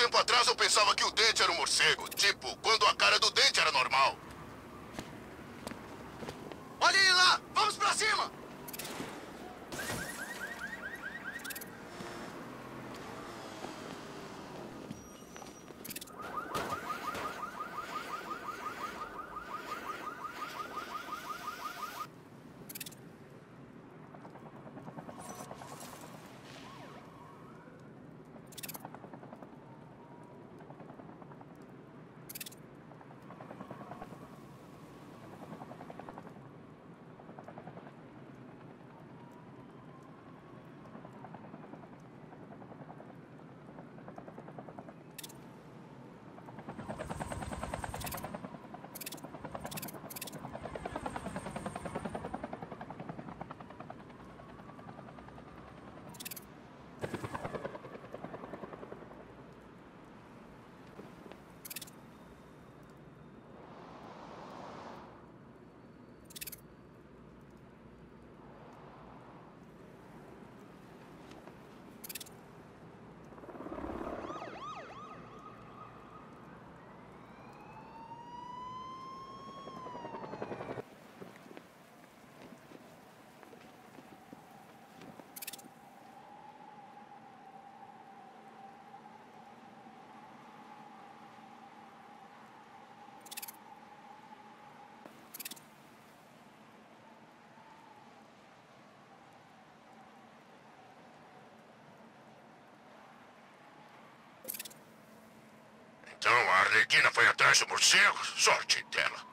tempo atrás eu pensava que o dente era um morcego. Tipo, quando a cara do dente era normal. Olha ele lá! Vamos pra cima! Então a Arlequina foi atrás do morcego? Sorte dela.